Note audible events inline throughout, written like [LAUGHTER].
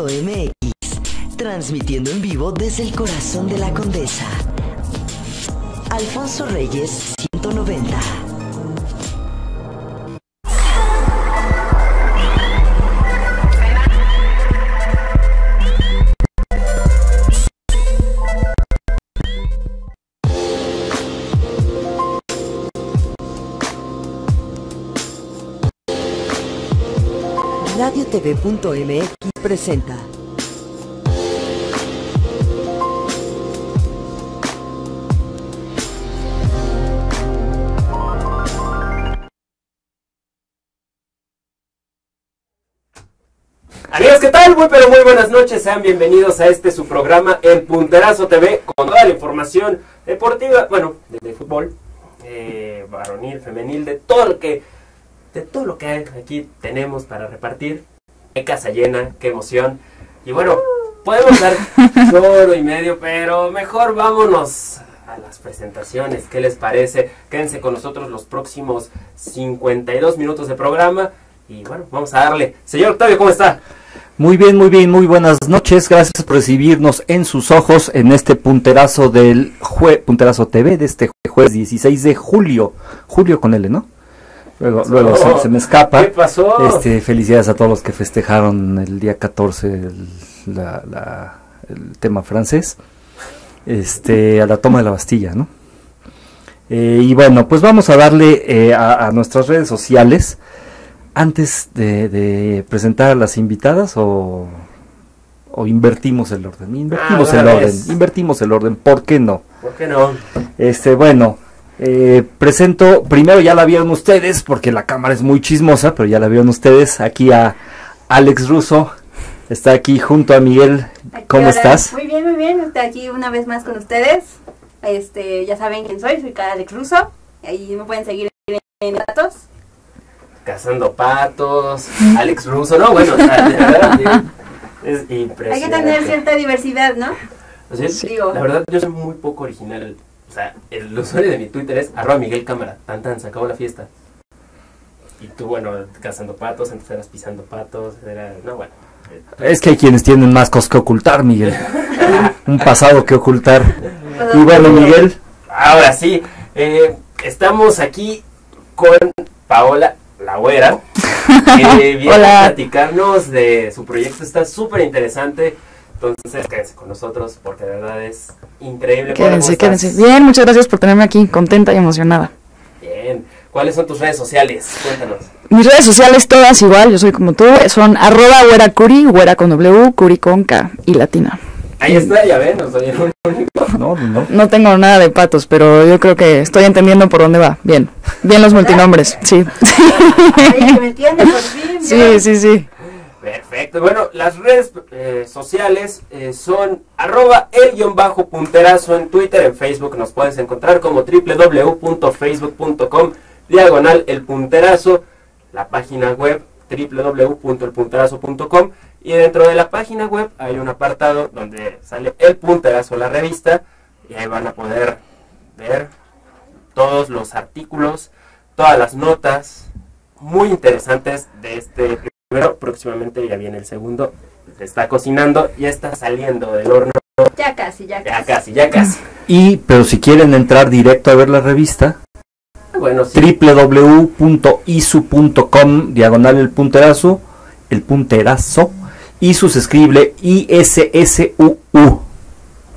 Radiotv.mx, transmitiendo en vivo desde el corazón de la Condesa. Alfonso Reyes 190. RadioTV.mx presenta Amigos, ¿qué tal? Muy pero muy buenas noches, sean bienvenidos a este su programa El Punterazo TV con toda la información deportiva, bueno, de, de fútbol, eh, varonil, femenil, de todo lo que de todo lo que aquí tenemos para repartir. Qué casa llena, qué emoción. Y bueno, podemos dar [LAUGHS] choro y medio, pero mejor vámonos a las presentaciones. ¿Qué les parece? Quédense con nosotros los próximos 52 minutos de programa. Y bueno, vamos a darle. Señor Octavio, ¿cómo está? Muy bien, muy bien, muy buenas noches. Gracias por recibirnos en sus ojos en este punterazo del jue, punterazo TV de este jueves 16 de julio. Julio con L, ¿no? Luego, luego se, se me escapa. ¿Qué pasó? Este, felicidades a todos los que festejaron el día 14 el, la- la- el tema francés. Este, a la toma de la Bastilla, ¿no? Eh, y bueno, pues vamos a darle eh, a, a nuestras redes sociales. Antes de, de presentar a las invitadas o, o invertimos el orden. Invertimos Ah, el orden. Invertimos el orden. ¿Por qué no? ¿Por qué no? Este, bueno, eh, presento, primero ya la vieron ustedes, porque la cámara es muy chismosa, pero ya la vieron ustedes, aquí a Alex Russo, está aquí junto a Miguel, ¿cómo Hola, estás? Muy bien, muy bien. Estoy aquí una vez más con ustedes. Este, ya saben quién soy, soy Alex Russo. Ahí me pueden seguir en datos. Cazando patos, Alex Russo, no, bueno, sí, es impresionante. Hay que tener cierta diversidad, ¿no? O sea, Digo. La verdad, yo soy muy poco original. O sea, el usuario de mi Twitter es arroba Miguel Cámara. Tan tan, se acabó la fiesta. Y tú, bueno, cazando patos, antes eras pisando patos, era... No, bueno. Es que hay quienes tienen más cosas que ocultar, Miguel, [LAUGHS] un pasado que ocultar. Y bueno, Miguel, Ahora sí, eh, estamos aquí con Paola La Güera, que [LAUGHS] viene Hola. a platicarnos de su proyecto. Está súper interesante. Entonces, quédense con nosotros porque de verdad es increíble. Quédense, ¿cómo quédense. estás? Bien, muchas gracias por tenerme aquí, contenta y emocionada. Bien. ¿Cuáles son tus redes sociales? Cuéntanos. Mis redes sociales todas igual, yo soy como tú, son arroba güera curi, güera con W, curi con K y latina. Ahí está, ya ven, no soy el único. no, no, No tengo nada de patos, pero yo creo que estoy entendiendo por dónde va. Bien, bien los multinombres, sí. [LAUGHS] Ahí que me entiende por fin. Sí, sí, sí. Perfecto. Bueno, las redes eh, sociales eh, son arroba el guion bajo punterazo en Twitter, en Facebook nos puedes encontrar como www.facebook.com diagonal el punterazo, la página web www.elpunterazo.com y dentro de la página web hay un apartado donde sale el punterazo, la revista, y ahí van a poder ver todos los artículos, todas las notas muy interesantes de este primero. Próximamente ya viene el segundo. Se está cocinando, ya está saliendo del horno. Ya casi, ya Ya casi. casi, ya casi. y, pero si quieren entrar directo a ver la revista, Bueno, sí. www.isu.com diagonal el punterazo, el punterazo, ISU se escribe I-S-S-U-U,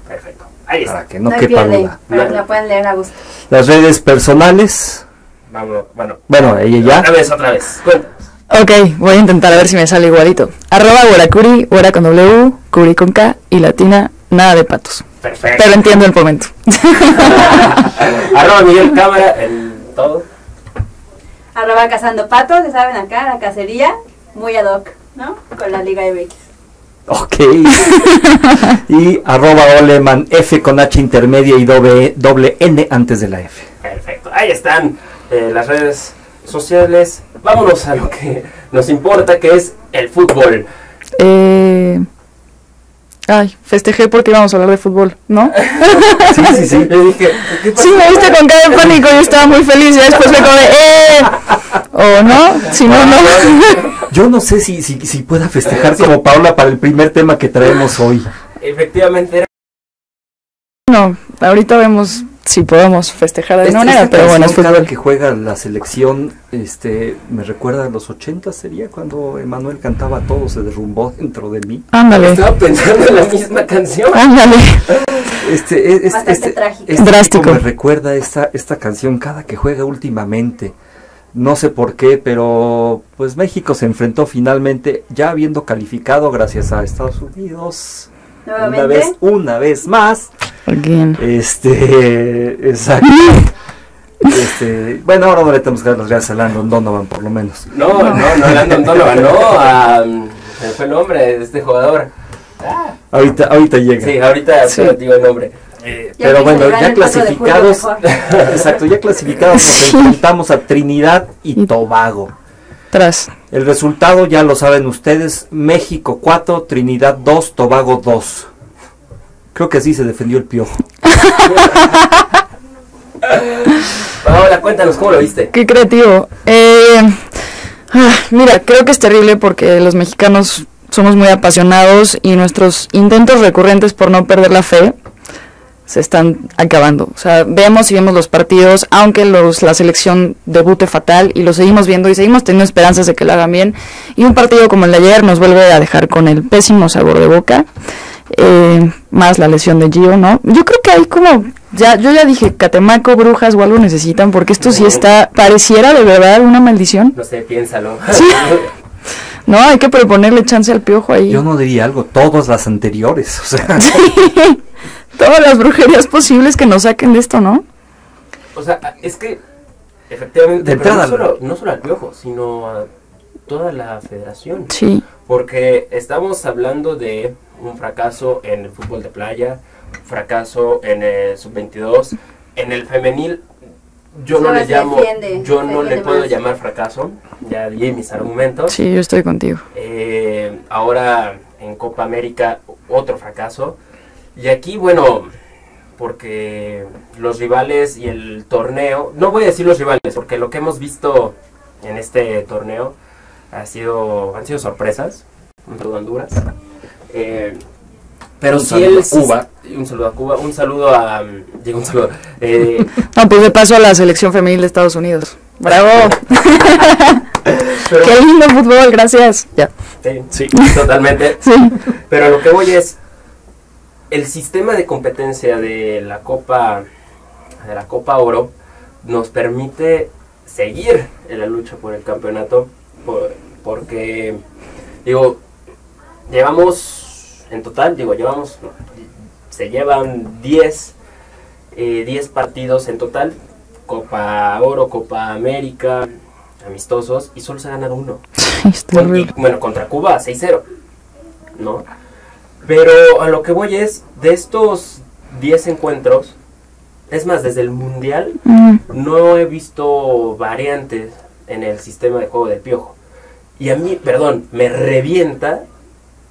Perfecto. Ahí está. para que no hay quepa duda. Para que la puedan leer a gusto. Las redes personales, Vamos, bueno. bueno, ella ya. Otra vez, otra vez. Cuéntanos. Ok, voy a intentar a ver si me sale igualito. Arroba güera curi, güera con W, curi con K y latina, nada de patos. Perfecto. Pero entiendo el momento. [LAUGHS] Arroba Miguel Cámara, el todo. Arroba cazando patos, ya saben acá, la cacería, muy ad hoc, ¿no? Con la Liga MX. Ok. y arroba Oleman F con H intermedia y doble, doble N antes de la F. Perfecto. Ahí están eh, las redes sociales. Vámonos a lo que nos importa, que es el fútbol. Eh, Ay, festejé porque íbamos a hablar de fútbol, ¿no? [LAUGHS] Sí, sí, sí. Le dije, ¿qué? Sí, me viste con cara de pánico, yo estaba muy feliz y después me como de, ¡eh! O no, si no, no. [LAUGHS] Yo no sé si, si, si pueda festejar como Paula para el primer tema que traemos hoy. Efectivamente, era No, ahorita vemos si podemos festejar de alguna manera, esta pero bueno, es cada que juega la selección, este, me recuerda a los 80 sería cuando Emanuel cantaba todo se derrumbó dentro de mí. Ándale, estaba pensando en la misma canción. ándale. Este, es- es- Bastante este, trágico. este Drástico. me recuerda esta, esta canción cada que juega últimamente. No sé por qué, pero pues México se enfrentó finalmente, ya habiendo calificado gracias a Estados Unidos. Una vez, Nuevamente. una vez más. Again. Este, [LAUGHS] exacto. Este, bueno, ahora no le tenemos que dar las gracias a Landon Donovan, por lo menos. No, no, no, Landon Donovan, no, a, fue el nombre de este jugador. Ah, Ahorita, ahorita llega. sí, ahorita Sí. te digo el nombre. Eh, pero bueno, ya el 4 de julio clasificados, [LAUGHS] exacto, ya clasificados nos enfrentamos a Trinidad y Y- Tobago. Tras. El resultado ya lo saben ustedes, México 4, Trinidad 2, Tobago 2. Creo que así se defendió el piojo. [LAUGHS] Paola, cuéntanos, ¿cómo lo viste? Qué creativo. Eh, ah, mira, creo que es terrible porque los mexicanos somos muy apasionados y nuestros intentos recurrentes por no perder la fe se están acabando. O sea, vemos y vemos los partidos, aunque los, la selección debute fatal y lo seguimos viendo y seguimos teniendo esperanzas de que lo hagan bien. Y un partido como el de ayer nos vuelve a dejar con el pésimo sabor de boca. Eh, más la lesión de Gio, ¿no? Yo creo que hay como, ya, yo ya dije, Catemaco, Brujas o algo necesitan, porque esto sí está, pareciera de verdad una maldición. No sé, piénsalo. Sí. [LAUGHS] No, hay que proponerle chance al piojo ahí. Yo no diría algo, todas las anteriores, o sea, [LAUGHS] Todas las brujerías posibles que nos saquen de esto, ¿no? O sea, es que efectivamente, pero no, solo, no solo al Piojo, sino a toda la federación. Sí. Porque estamos hablando de un fracaso en el fútbol de playa, fracaso en el sub-22, en el femenil. Yo no le llamo, defiende, yo no le puedo más. llamar fracaso, ya di mis argumentos. Sí, yo estoy contigo. Eh, ahora en Copa América otro fracaso. Y aquí, bueno, porque los rivales y el torneo, no voy a decir los rivales, porque lo que hemos visto en este torneo ha sido, han sido sorpresas, Honduras. Eh, pero Un si saludo a Cuba. un saludo a Cuba, un saludo a, mm, digo un saludo, eh, [LAUGHS] No, pues de paso a la selección femenil de Estados Unidos. ¡Bravo! [LAUGHS] pero- [LAUGHS] ¡Qué lindo fútbol! Gracias. Ya. sí, totalmente. Sí. Pero lo que voy es el sistema de competencia de la Copa de la Copa Oro nos permite seguir en la lucha por el campeonato por- porque digo llevamos en total digo llevamos se llevan 10 eh, 10 partidos en total Copa Oro Copa América amistosos y solo se ha ganado uno [LAUGHS] con- y, bueno, contra Cuba 6-0, ¿no? Pero a lo que voy es, de estos 10 encuentros, es más, desde el Mundial, Mm, no he visto variantes en el sistema de juego del Piojo. Y a mí, perdón, me revienta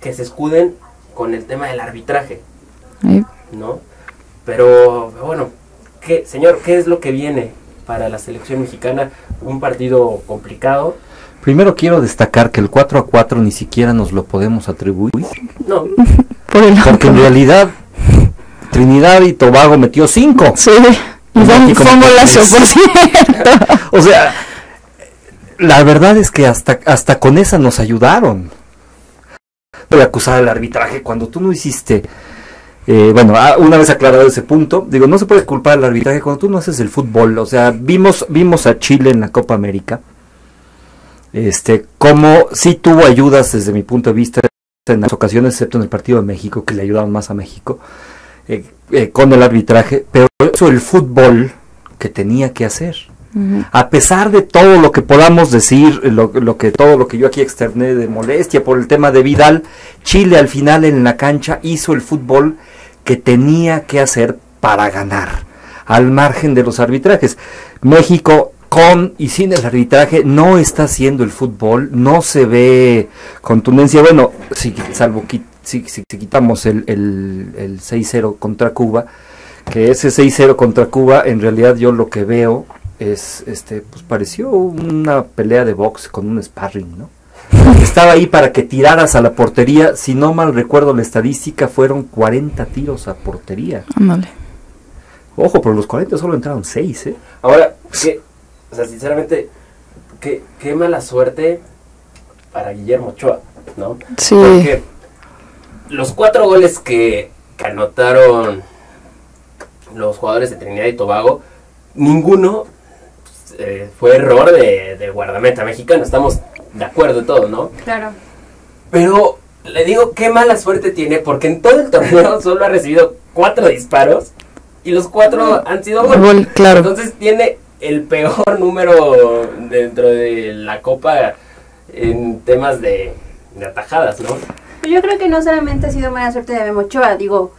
que se escuden con el tema del arbitraje. ¿no? Pero, bueno, ¿qué, señor, ¿qué es lo que viene para la selección mexicana? Un partido complicado. primero quiero destacar que el 4 a 4 ni siquiera nos lo podemos atribuir, No, [LAUGHS] Por el porque en realidad Trinidad y Tobago metió 5. Sí. Y fue, un- México fue un metió golazo, tres. por cierto. [LAUGHS] O sea, la verdad es que hasta, hasta con esa nos ayudaron. A acusar al arbitraje cuando tú no hiciste. eh, bueno, ah, una vez aclarado ese punto, digo, no se puede culpar al arbitraje cuando tú no haces el fútbol. O sea, vimos, vimos a Chile en la Copa América. Este, como sí tuvo ayudas desde mi punto de vista en las ocasiones, excepto en el partido de México, que le ayudaron más a México, eh, eh, con el arbitraje, pero hizo el fútbol que tenía que hacer A pesar de todo lo que podamos decir, lo, lo que todo lo que yo aquí externé de molestia por el tema de Vidal, Chile al final en la cancha hizo el fútbol que tenía que hacer para ganar, al margen de los arbitrajes. México con y sin el arbitraje no está haciendo el fútbol, no se ve contundencia, bueno, sí, salvo si, si, si quitamos el, el, el 6-0 contra Cuba, que ese 6-0 contra Cuba, en realidad yo lo que veo es, este, pues pareció una pelea de box con un sparring, ¿no? [LAUGHS] Estaba ahí para que tiraras a la portería, si no mal recuerdo la estadística, fueron 40 tiros a portería. Ándale. Ojo, pero los 40 solo entraron 6, ¿eh? Ahora, que, o sea, sinceramente, qué, qué mala suerte para Guillermo Ochoa, ¿no? Sí. Porque los cuatro goles que, que anotaron los jugadores de Trinidad y Tobago, ninguno eh, fue error de, de guardameta mexicano, estamos de acuerdo en todo, ¿no? Claro. Pero le digo qué mala suerte tiene porque en todo el torneo [LAUGHS] solo ha recibido cuatro disparos y los cuatro han sido gol. Gol, claro. Entonces tiene el peor número dentro de la copa en temas de, de atajadas, ¿no? Yo creo que no solamente ha sido mala suerte de Memo Ochoa, digo,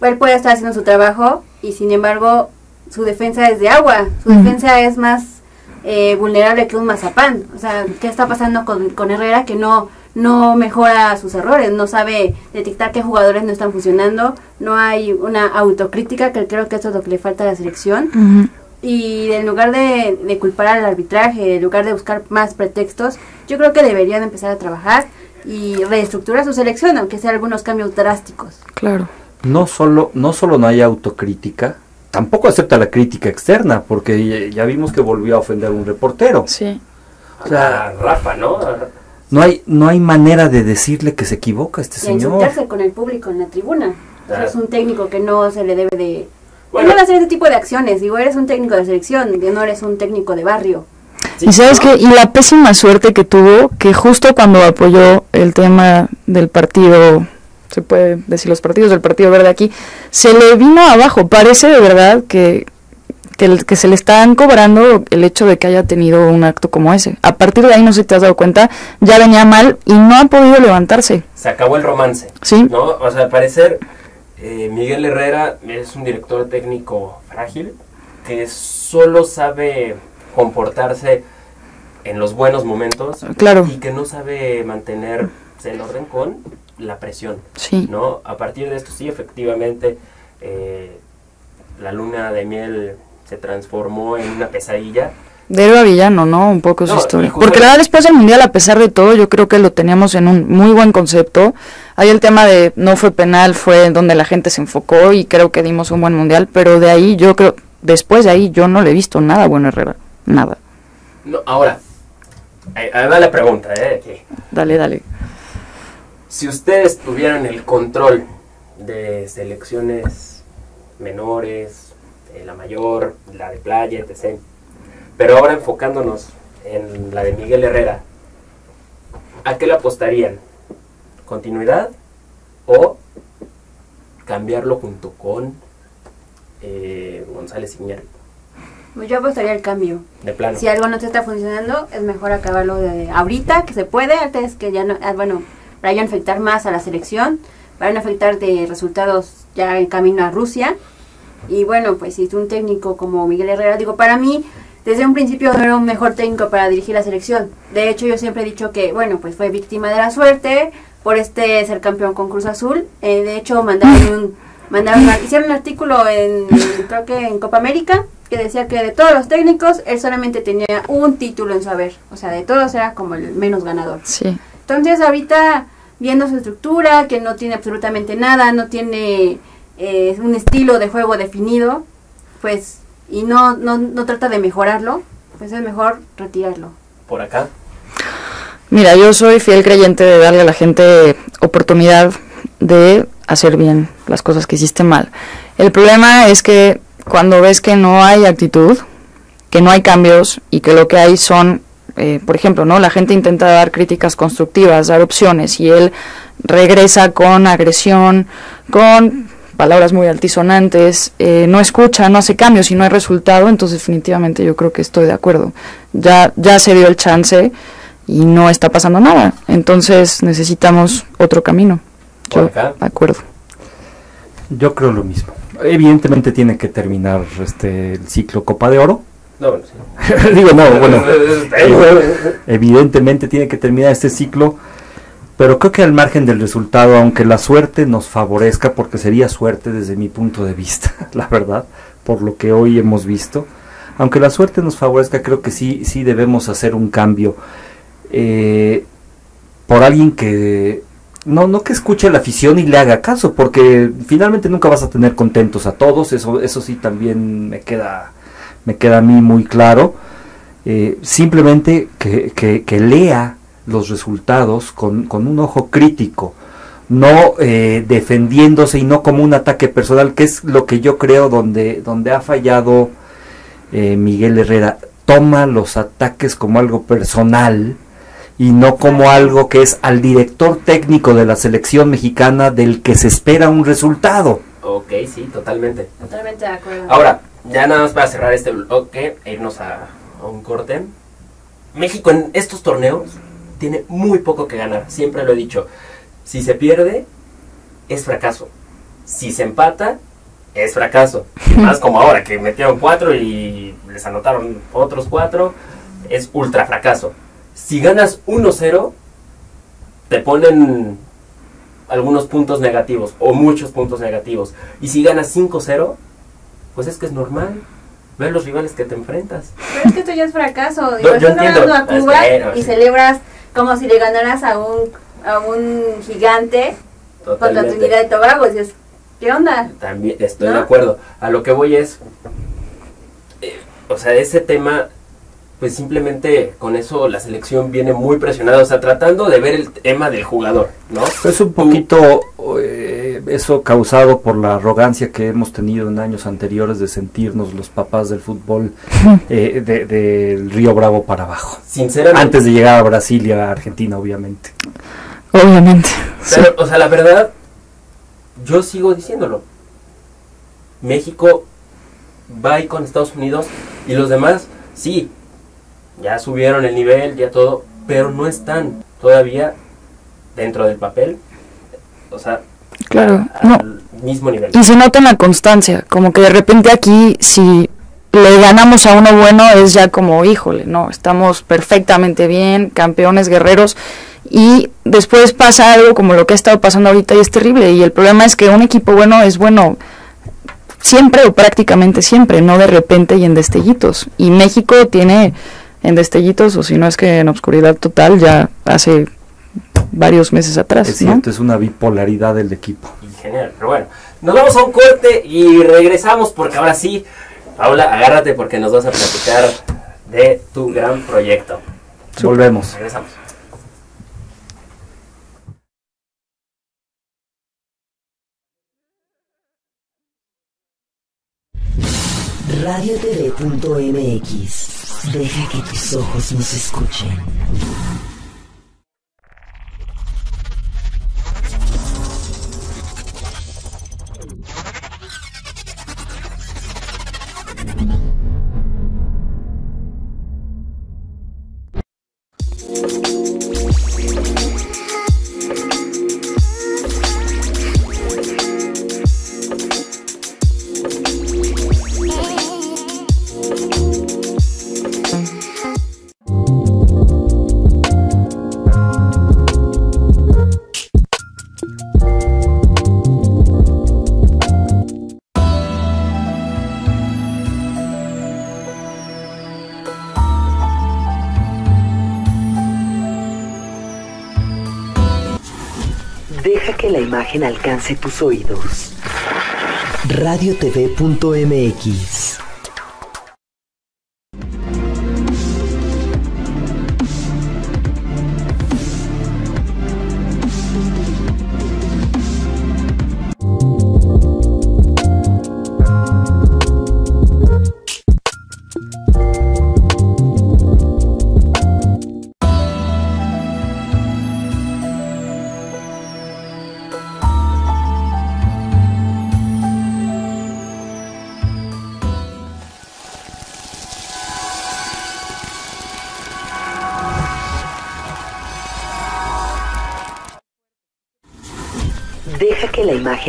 él puede estar haciendo su trabajo y sin embargo su defensa es de agua, su defensa es más eh, vulnerable que un mazapán. O sea, ¿qué está pasando con, con Herrera que no, no mejora sus errores? No sabe detectar qué jugadores no están funcionando, no hay una autocrítica, que creo que eso es lo que le falta a la selección. Y en lugar de, de culpar al arbitraje, en lugar de buscar más pretextos, yo creo que deberían empezar a trabajar y reestructurar su selección, aunque sea algunos cambios drásticos. Claro. no solo no solo no hay autocrítica, tampoco acepta la crítica externa, porque ya, vimos que volvió a ofender a un reportero. Sí. O sea, Rafa, ¿no? No hay no hay manera de decirle que se equivoca este y señor. insultarse con el público en la tribuna. Ah. es un técnico que no se le debe de... Bueno. no debe hacer ese tipo de acciones. Digo, eres un técnico de selección, que no eres un técnico de barrio. sí, Y sabes ¿no? qué, y la pésima suerte que tuvo, que justo cuando apoyó el tema del partido, se puede decir los partidos del Partido Verde aquí, se le vino abajo. Parece de verdad que, que, se le están cobrando el hecho de que haya tenido un acto como ese. A partir de ahí, no sé si te has dado cuenta, ya venía mal y no ha podido levantarse. Se acabó el romance. Sí. ¿no? O sea, al parecer, eh, Miguel Herrera es un director técnico frágil que solo sabe comportarse en los buenos momentos Claro. y que no sabe mantener el orden con la presión. Sí. ¿no? A partir de esto, sí, efectivamente, eh, la luna de miel se transformó en una pesadilla. De héroe a villano, ¿no? Un poco su historia. Porque la verdad, después del Mundial, a pesar de todo, yo creo que lo teníamos en un muy buen concepto. Hay el tema de no fue penal, fue donde la gente se enfocó y creo que dimos un buen Mundial, pero de ahí yo creo, después de ahí yo no le he visto nada bueno a Herrera. Nada. No, ahora, ahí, ahí va la pregunta, ¿eh? Dale, dale. Si ustedes tuvieran el control de selecciones menores, eh, la mayor, la de playa, etc. Pero ahora enfocándonos en la de Miguel Herrera, ¿a qué le apostarían? ¿Continuidad o cambiarlo junto con eh, González Iñárritu? Pues yo apostaría el cambio. De plano. Si algo no te está funcionando, es mejor acabarlo de ahorita, que se puede, antes que ya no, ah, bueno, para ya no afectar más a la selección, para no afectar de resultados ya en camino a Rusia. Y bueno, pues si un técnico como Miguel Herrera, digo, para mí, desde un principio no era un mejor técnico para dirigir la selección. De hecho, yo siempre he dicho que, bueno, pues fue víctima de la suerte por este ser campeón con Cruz Azul. Eh, de hecho, mandaron un, mandaron, hicieron un artículo en, creo que en Copa América, que decía que de todos los técnicos, él solamente tenía un título en su haber. O sea, de todos era como el menos ganador. Sí. Entonces ahorita viendo su estructura, que no tiene absolutamente nada, no tiene eh, un estilo de juego definido, pues, y no, no, no trata de mejorarlo, pues es mejor retirarlo. Por acá. Mira, yo soy fiel creyente de darle a la gente oportunidad de hacer bien las cosas que hiciste mal. El problema es que cuando ves que no hay actitud, que no hay cambios y que lo que hay son, eh, por ejemplo, no, la gente intenta dar críticas constructivas, dar opciones y él regresa con agresión, con palabras muy altisonantes, eh, no escucha, no hace cambios y no hay resultado, entonces definitivamente yo creo que estoy de acuerdo. Ya, ya se dio el chance y no está pasando nada, entonces necesitamos otro camino. Yo, acá. de acuerdo. Yo creo lo mismo. Evidentemente tiene que terminar este el ciclo Copa de Oro. No, bueno, sí. [LAUGHS] Digo, no, [LAUGHS] bueno. Evidentemente tiene que terminar este ciclo Pero creo que al margen del resultado, aunque la suerte nos favorezca, porque sería suerte desde mi punto de vista, [LAUGHS] la verdad, por lo que hoy hemos visto, aunque la suerte nos favorezca, creo que sí, sí debemos hacer un cambio eh, por alguien que no, no que escuche la afición y le haga caso, porque finalmente nunca vas a tener contentos a todos, eso, eso sí también me queda, me queda a mí muy claro. Eh, simplemente que, que, que, lea los resultados con, con un ojo crítico, no eh, defendiéndose y no como un ataque personal, que es lo que yo creo donde, donde ha fallado eh, Miguel Herrera. Toma los ataques como algo personal y no como algo que es al director técnico de la selección mexicana del que se espera un resultado. Ok, sí, totalmente. Totalmente de acuerdo. Ahora, ya nada más para cerrar este bloque e irnos a, a un corte. México en estos torneos tiene muy poco que ganar, siempre lo he dicho. Si se pierde, es fracaso. Si se empata, es fracaso. [LAUGHS] Más como ahora, que metieron cuatro y les anotaron otros cuatro, es ultra fracaso. Si ganas 1-0, te ponen algunos puntos negativos o muchos puntos negativos. Y si ganas 5-0, pues es que es normal. Ver los rivales que te enfrentas. Pero es que esto ya es fracaso. Digo, Yo- yo estás entiendo. ganando a Cuba que, y sí. celebras como si le ganaras a un, a un gigante contra Totalmente. Trinidad y Tobago. Dices, ¿qué onda? También estoy ¿No? de acuerdo. A lo que voy es, eh, o sea, ese tema, pues simplemente con eso la selección viene muy presionada, o sea, tratando de ver el tema del jugador, ¿no? Es un poquito eh, eso causado por la arrogancia que hemos tenido en años anteriores de sentirnos los papás del fútbol [LAUGHS] eh, de- del Río Bravo para abajo. Sinceramente. Antes de llegar a Brasil y a Argentina, obviamente. Obviamente. sí. Pero, o sea, la verdad, yo sigo diciéndolo. México va ahí con Estados Unidos y los demás, sí, ya subieron el nivel, ya todo, pero no están todavía dentro del papel, o sea, Claro. No. al mismo nivel. Y se nota en la constancia, como que de repente aquí si le ganamos a uno bueno es ya como, híjole, no, estamos perfectamente bien, campeones, guerreros, y después pasa algo como lo que ha estado pasando ahorita y es terrible, y el problema es que un equipo bueno es bueno siempre o prácticamente siempre, no de repente y en destellitos, y México tiene en destellitos, o si no es que en obscuridad total, ya hace varios meses atrás, Es ¿no? cierto, es una bipolaridad del equipo. Genial, pero bueno, nos vamos a un corte y regresamos porque ahora sí, Paula, agárrate porque nos vas a platicar de tu gran proyecto. Volvemos. Regresamos. radiotv.mx. Deja que tus ojos nos escuchen. Imagen alcance tus oídos. radiotv.mx.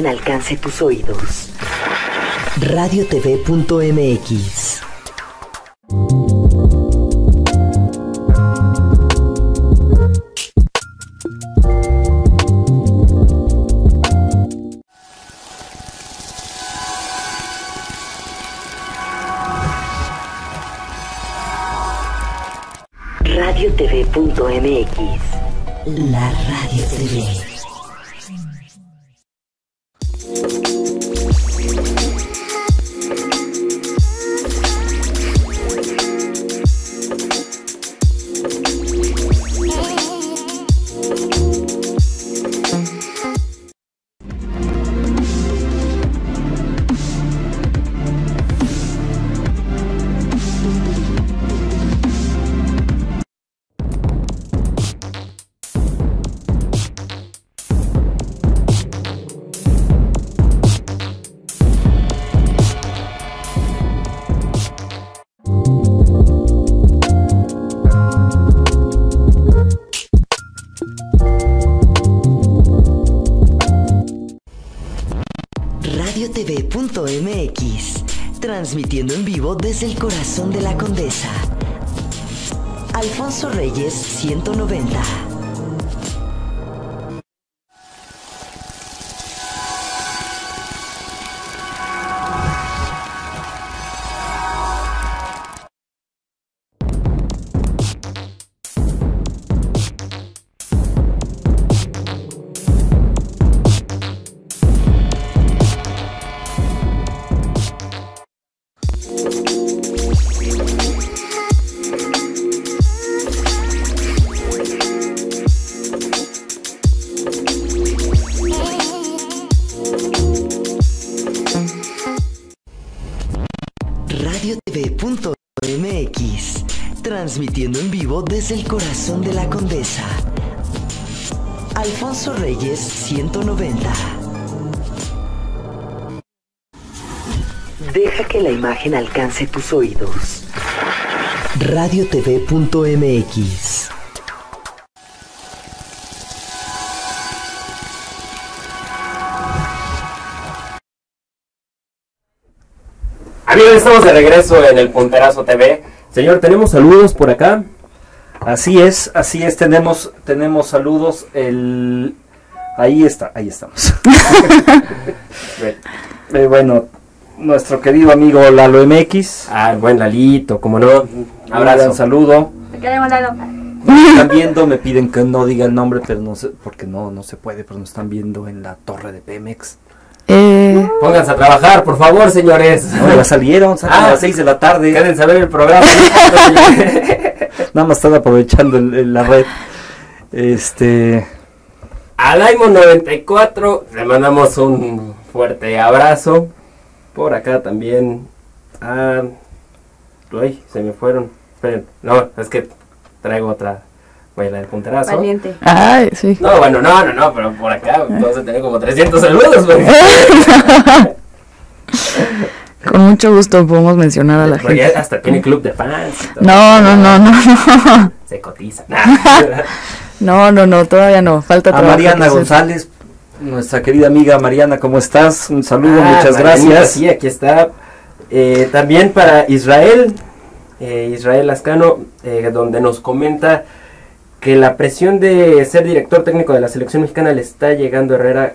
alcance tus oídos. Radiotv.mx radiotv.mx La Radio TV. Transmitiendo en vivo desde el corazón de la Condesa. Alfonso Reyes 190. Desde el corazón de la Condesa. Alfonso Reyes 190. Deja que la imagen alcance tus oídos. radiotv.mx Amigos, estamos de regreso en el Punterazo TV. Señor, tenemos saludos por acá. Así es, así es, tenemos, tenemos saludos. El... Ahí está, ahí estamos. [LAUGHS] Eh, bueno, nuestro querido amigo Lalo MX. Ah, el buen Lalito, como no. Abrazo. Un saludo. Te queremos, Lalo. Me están viendo, me piden que no diga el nombre, pero no sé, porque no, no se puede, pero nos están viendo en la torre de Pemex. Eh, Pónganse a trabajar, por favor, señores. No, ya salieron, salen Ah, a las 6 de la tarde. Quédense a ver el programa. [LAUGHS] [LAUGHS] Nada más están aprovechando el- el- la red. Este, A Daimon94 le mandamos un fuerte abrazo. Por acá también. Ah, uy, se me fueron. Esperen, no, es que traigo otra. Bueno, la del punterazo. Valiente. ay, sí. No, bueno, no, no, no, pero por acá [LAUGHS] vamos a tener como 300 saludos. güey. [LAUGHS] [LAUGHS] Con mucho gusto podemos mencionar a la Porque gente. hasta tiene club de fans. No, no, no, no, no. Se cotiza. No, no, no, todavía no. Falta a Mariana. González, nuestra querida amiga Mariana, ¿cómo estás? Un saludo, Ah, muchas gracias. Sí, aquí está. Eh, también para Israel, eh, Israel Lascano, eh, donde nos comenta que la presión de ser director técnico de la selección mexicana le está llegando a Herrera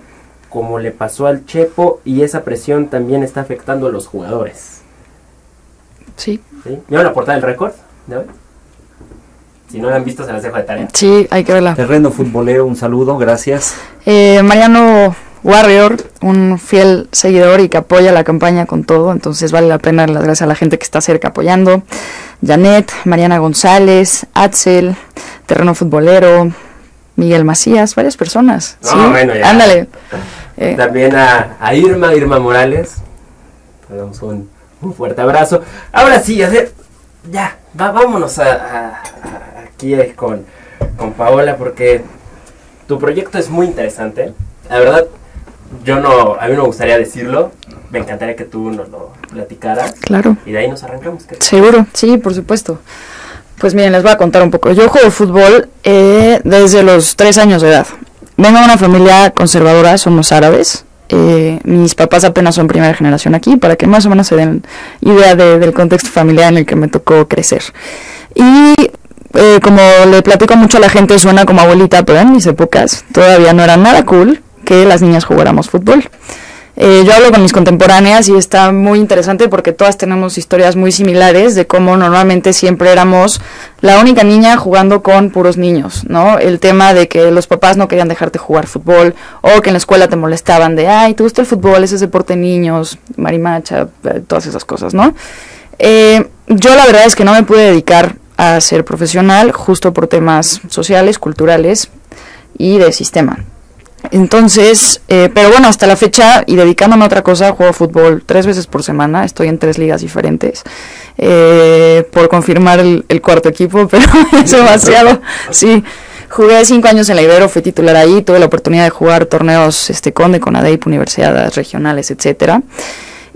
como le pasó al Chepo y esa presión también está afectando a los jugadores. Sí, ¿sí? ¿Vieron la portada del récord de hoy? Si no la han visto, se las dejo de tarea. sí, hay que verla. Terreno futbolero, un saludo, gracias. Eh, Mariano Warrior, un fiel seguidor y que apoya la campaña con todo, entonces vale la pena dar las gracias a la gente que está cerca apoyando. Janet, Mariana González, Axel, Terreno Futbolero, Miguel Macías, varias personas. No, ¿sí? bueno, ya. Ándale. Eh, [LAUGHS] También a, a Irma, Irma Morales. Le damos un, un fuerte abrazo. Ahora sí, a ver, ya, va- vámonos a, a- a- aquí eh, con, con Paola porque tu proyecto es muy interesante. La verdad, yo no, a mí no me gustaría decirlo. Me encantaría que tú nos lo platicaras. claro. Y de ahí nos arrancamos. Seguro, sí, por supuesto. Pues miren, les voy a contar un poco. Yo juego fútbol eh, desde los tres años de edad. Vengo de una familia conservadora, somos árabes. Eh, mis papás apenas son primera generación aquí, para que más o menos se den idea de- del contexto familiar en el que me tocó crecer. Y eh, como le platico mucho a la gente, suena como abuelita, pero en mis épocas todavía no era nada cool que las niñas jugáramos fútbol. Eh, yo hablo con mis contemporáneas y está muy interesante porque todas tenemos historias muy similares de cómo normalmente siempre éramos la única niña jugando con puros niños, ¿no? El tema de que los papás no querían dejarte jugar fútbol o que en la escuela te molestaban de, ay, ¿te gusta el fútbol? Ese es deporte de niños, marimacha, eh, todas esas cosas, ¿no? Eh, yo la verdad es que no me pude dedicar a ser profesional justo por temas sociales, culturales y de sistema. Entonces, eh, pero bueno, hasta la fecha y dedicándome a otra cosa, juego fútbol tres veces por semana, estoy en tres ligas diferentes, eh, por confirmar el, el cuarto equipo, [LAUGHS] pero es demasiado, sí. Jugué cinco años en la Ibero, fui titular ahí, tuve la oportunidad de jugar torneos este, con de Conadeip, universidades regionales, etcétera.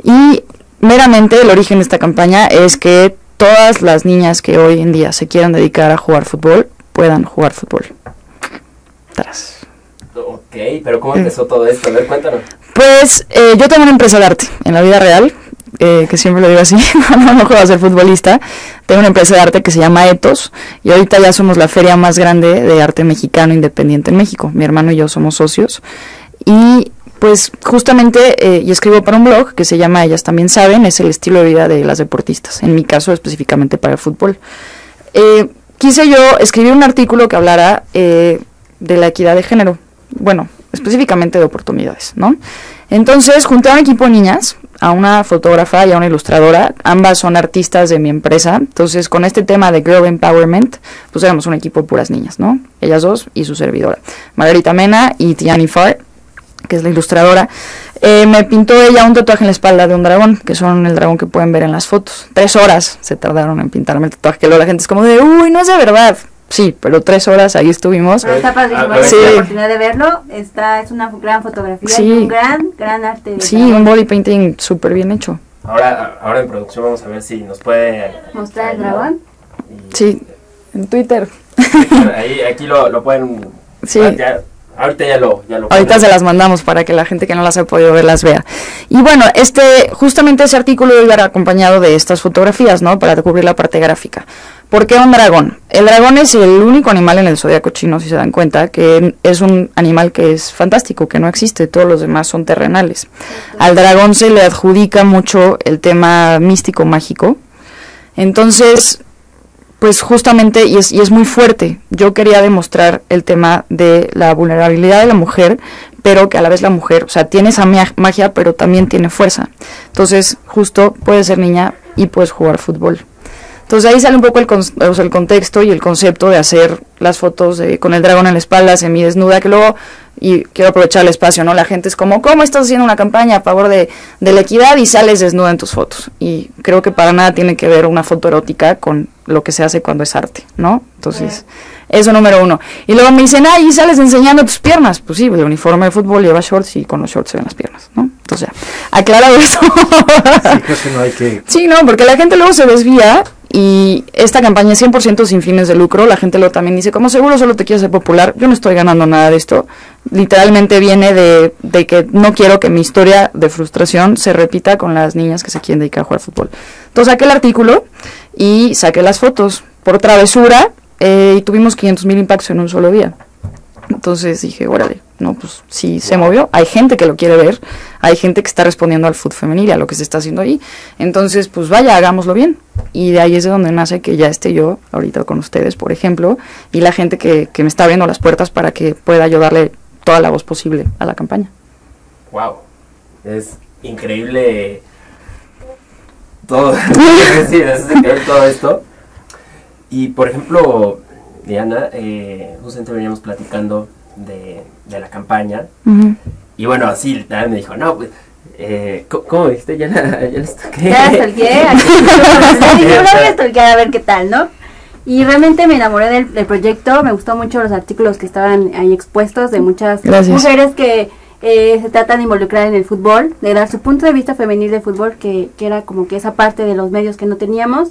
Y meramente el origen de esta campaña es que todas las niñas que hoy en día se quieran dedicar a jugar fútbol puedan jugar fútbol. Tras. Ok, pero ¿cómo empezó todo esto? A ver, cuéntanos. Pues eh, yo tengo una empresa de arte en la vida real, eh, que siempre lo digo así, [LAUGHS] no, no juego a ser futbolista. Tengo una empresa de arte que se llama Etos y ahorita ya somos la feria más grande de arte mexicano independiente en México. Mi hermano y yo somos socios. Y pues justamente eh, yo escribo para un blog que se llama Ellas también saben, es el estilo de vida de las deportistas, en mi caso específicamente para el fútbol. Eh, quise yo escribir un artículo que hablara eh, de la equidad de género, bueno, específicamente de oportunidades, ¿no? Entonces junté a un equipo de niñas, a una fotógrafa y a una ilustradora, ambas son artistas de mi empresa, entonces con este tema de Girl Empowerment, pues éramos un equipo de puras niñas, ¿no? Ellas dos y su servidora, Margarita Mena y Tiani Farr, que es la ilustradora, eh, me pintó ella un tatuaje en la espalda de un dragón, que son el dragón que pueden ver en las fotos. Tres horas se tardaron en pintarme el tatuaje, que luego la gente es como de, uy, no es de verdad. Sí, pero tres horas ahí estuvimos. Pero está padrísimo, Ah, sí. la oportunidad de verlo. Está, es una gran fotografía Sí. y un gran, gran arte. de Sí, un body painting súper bien hecho. Ahora, ahora en producción vamos a ver si nos puede... Mostrar el dragón. Y- Sí, en Twitter. Ahí, aquí lo, lo pueden... Sí. ah, ya- ahorita ya lo... Ya lo Ahorita se las mandamos para que la gente que no las ha podido ver las vea. Y bueno, este, justamente ese artículo iba acompañado de estas fotografías, ¿no? Para cubrir la parte gráfica. ¿Por qué un dragón? El dragón es el único animal en el zodiaco chino, si se dan cuenta, que es un animal que es fantástico, que no existe, todos los demás son terrenales. Al dragón se le adjudica mucho el tema místico, mágico. Entonces, pues justamente, y es, y es muy fuerte, yo quería demostrar el tema de la vulnerabilidad de la mujer, pero que a la vez la mujer, o sea, tiene esa magia, pero también tiene fuerza. Entonces, justo puedes ser niña y puedes jugar fútbol. Entonces ahí sale un poco el, o sea, el contexto y el concepto de hacer las fotos de- con el dragón en la espalda, semi desnuda, que luego, y quiero aprovechar el espacio, ¿no? La gente es como, ¿cómo estás haciendo una campaña a favor de, de la equidad y sales desnuda en tus fotos? Y creo que para nada tiene que ver una foto erótica con lo que se hace cuando es arte, ¿no? Entonces, eso número uno. Y luego me dicen, ay, y sales enseñando tus piernas. Pues sí, el uniforme de fútbol lleva shorts y con los shorts se ven las piernas, ¿no? Entonces, ya, aclarado [LAUGHS] eso. Sí, creo que no hay que... Sí, no, porque la gente luego se desvía y esta campaña es 100% sin fines de lucro. La gente luego también dice, como seguro solo te quieres ser popular, yo no estoy ganando nada de esto. Literalmente viene de, de que no quiero que mi historia de frustración se repita con las niñas que se quieren dedicar a jugar fútbol. Entonces saqué el artículo y saqué las fotos por travesura eh, y tuvimos 500 mil impactos en un solo día. Entonces dije, órale, no, pues sí se movió. Hay gente que lo quiere ver, hay gente que está respondiendo al fútbol femenil, a lo que se está haciendo ahí. Entonces, pues vaya, hagámoslo bien. Y de ahí es de donde nace que ya esté yo ahorita con ustedes, por ejemplo, y la gente que, que me está abriendo las puertas para que pueda yo darle toda la voz posible a la campaña. Wow. Es increíble todo. [LAUGHS] es increíble todo esto. Y por ejemplo, Diana, eh, justamente veníamos platicando de, de la campaña. Y bueno, así literal me dijo, no, pues, eh, ¿cómo, cómo dijiste? Ya la, ya la estoqué. Ya la stalkeé, aquí. Le dije, "Bueno, voy [LAUGHS] a ver qué tal, ¿no? Y realmente me enamoré del, del proyecto, me gustó mucho los artículos que estaban ahí expuestos de muchas Gracias. mujeres que eh, se tratan de involucrar en el fútbol, de dar su punto de vista femenil del fútbol, que, que era como que esa parte de los medios que no teníamos.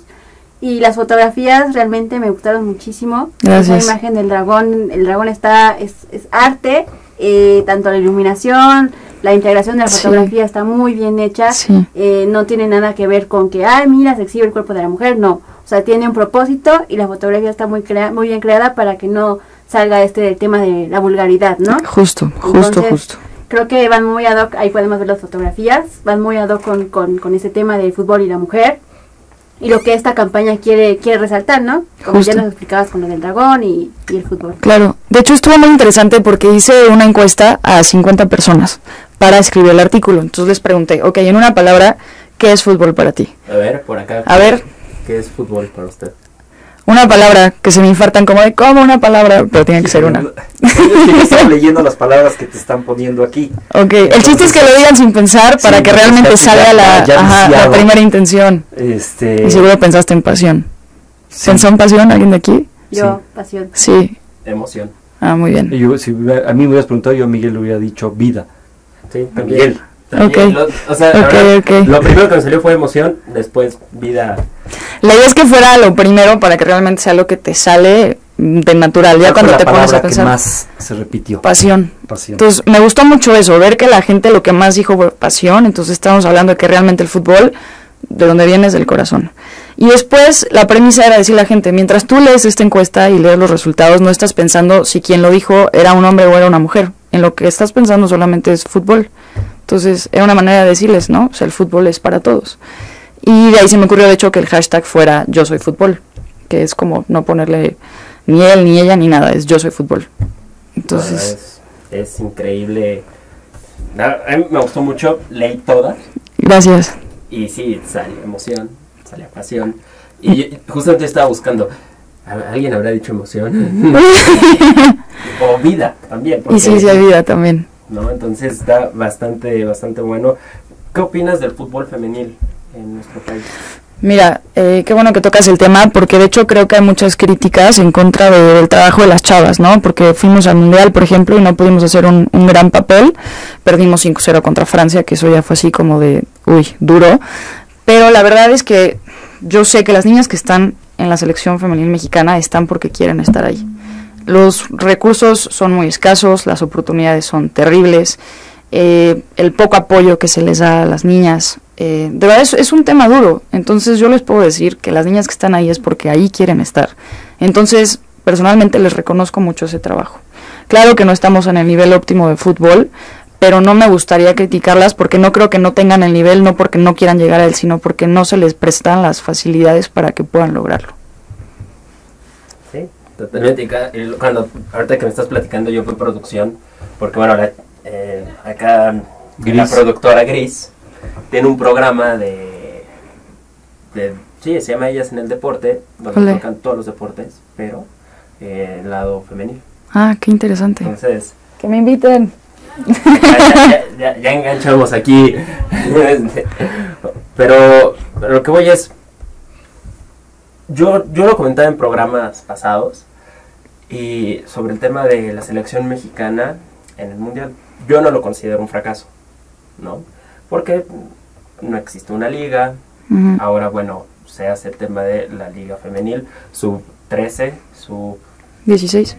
Y las fotografías realmente me gustaron muchísimo. Gracias. Esa imagen del dragón, el dragón está, es, es arte, eh, tanto la iluminación, la integración de la Sí. fotografía está muy bien hecha. Sí. Eh, no tiene nada que ver con que, ay, mira, se exhibe el cuerpo de la mujer, no. O sea, tiene un propósito y la fotografía está muy, crea muy bien creada para que no salga este tema de la vulgaridad, ¿no? Justo, justo, Entonces, justo. creo que van muy ad hoc, ahí podemos ver las fotografías, van muy ad hoc con, con, con ese tema del fútbol y la mujer. Y lo que esta campaña quiere quiere resaltar, ¿no? Como Justo. ya nos explicabas con lo del dragón y, y el fútbol. Claro, de hecho estuvo muy interesante porque hice una encuesta a 50 personas para escribir el artículo. Entonces les pregunté, ok, en una palabra, ¿qué es fútbol para ti? A ver, por acá. A ver, ¿Qué es fútbol para usted? Una palabra que se me infartan como de, ¿cómo una palabra? Pero tiene que ser una. Es que yo estaba leyendo las palabras que te están poniendo aquí. Ok, el chiste es que lo digan sin pensar para Sí, que realmente salga la, ajá, primera intención. Este, Y seguro pensaste en pasión. sí. ¿Pensó en pasión alguien de aquí? Yo, pasión. Sí. Emoción. Ah, muy bien. Y yo, si hubiera- a mí me hubieras preguntado, yo a Miguel le hubiera dicho vida. Sí, Miguel. También, Ok. lo- o sea, la verdad, lo primero que me salió fue emoción, después vida. La idea es que fuera lo primero para que realmente sea lo que te sale de natural. Ya ¿Cuál cuando te pones a que pensar. más se repitió. Pasión. Pasión. Entonces, me gustó mucho eso, ver que la gente lo que más dijo fue pasión. Entonces, estamos hablando de que realmente el fútbol, de donde viene es del corazón. Y después, la premisa era decirle a la gente, mientras tú lees esta encuesta y lees los resultados, no estás pensando si quien lo dijo era un hombre o era una mujer. En lo que estás pensando solamente es fútbol. Entonces, era una manera de decirles, ¿no? O sea, el fútbol es para todos. Y de ahí se me ocurrió, de hecho, que el hashtag fuera yo soy fútbol, que es como no ponerle ni él, ni ella, ni nada, es yo soy fútbol. Entonces, es, es increíble. A mí me gustó mucho, leí todas gracias. y sí, sale emoción, sale pasión. Y justamente estaba buscando, ¿a- ¿alguien habrá dicho emoción? [LAUGHS] o vida también. Y sí, sí hay vida también. ¿no? Entonces está bastante, bastante bueno. ¿Qué opinas del fútbol femenil en nuestro país? Mira, eh, qué bueno que tocas el tema, porque de hecho creo que hay muchas críticas en contra de- del trabajo de las chavas, ¿no? Porque fuimos al Mundial, por ejemplo, y no pudimos hacer un, un gran papel. Perdimos 5-0 contra Francia, que eso ya fue así como de, uy, duro. Pero la verdad es que yo sé que las niñas que están en la selección femenil mexicana están porque quieren estar ahí. Los recursos son muy escasos, las oportunidades son terribles, eh, el poco apoyo que se les da a las niñas, eh, de verdad es, es un tema duro. Entonces yo les puedo decir que las niñas que están ahí es porque ahí quieren estar. Entonces, personalmente les reconozco mucho ese trabajo. Claro que no estamos en el nivel óptimo de fútbol, pero no me gustaría criticarlas porque no creo que no tengan el nivel, no porque no quieran llegar a él, sino porque no se les prestan las facilidades para que puedan lograrlo. Sí, totalmente. Cuando, ahorita que me estás platicando, yo fui producción, porque bueno, la- eh, acá Gris. la productora Gris tiene un programa de, de sí, se llama Ellas en el Deporte, donde Ole. tocan todos los deportes, pero eh, el lado femenil. Ah, qué interesante. Entonces, Que me inviten. [LAUGHS] ya, ya- ya- ya enganchamos aquí. pero, [LAUGHS] pero lo que voy es, yo, yo lo comentaba en programas pasados y sobre el tema de la selección mexicana en el mundial. Yo no lo considero un fracaso, ¿no? Porque no existe una liga. Ahora, bueno, se hace el tema de la liga femenil, sub 13, sub, 16.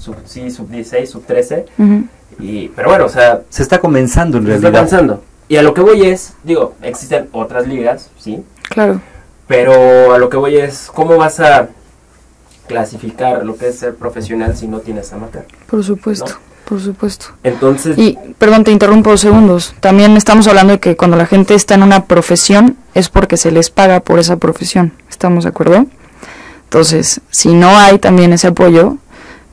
sub sí, sub 16, sub 13. Ujú. Y, pero bueno, o sea, Se está comenzando en se está realidad. avanzando. Y a lo que voy es, digo, existen otras ligas, sí, Claro. pero a lo que voy es, ¿cómo vas a clasificar lo que es ser profesional si no tienes amateur? Por supuesto, ¿No? por supuesto. Entonces, Y, perdón, te interrumpo dos segundos. También estamos hablando de que cuando la gente está en una profesión es porque se les paga por esa profesión. ¿Estamos de acuerdo? Entonces, si no hay también ese apoyo,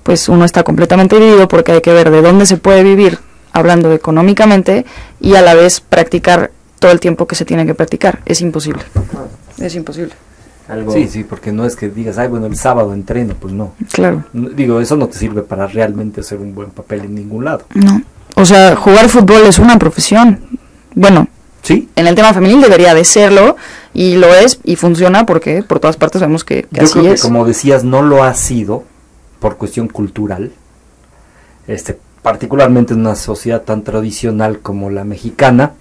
pues uno está completamente dividido porque hay que ver de dónde se puede vivir hablando económicamente y a la vez practicar todo el tiempo que se tiene que practicar. Es imposible. Es imposible. algo... Sí, sí, porque no es que digas, ay, bueno, el sábado entreno, pues no. Claro. No, Digo, eso no te sirve para realmente hacer un buen papel en ningún lado. No. O sea, jugar fútbol es una profesión. Bueno, Sí, en el tema femenil debería de serlo y lo es y funciona porque por todas partes vemos que, que yo así creo que es. como decías, no lo ha sido por cuestión cultural. Este, particularmente en una sociedad tan tradicional como la mexicana.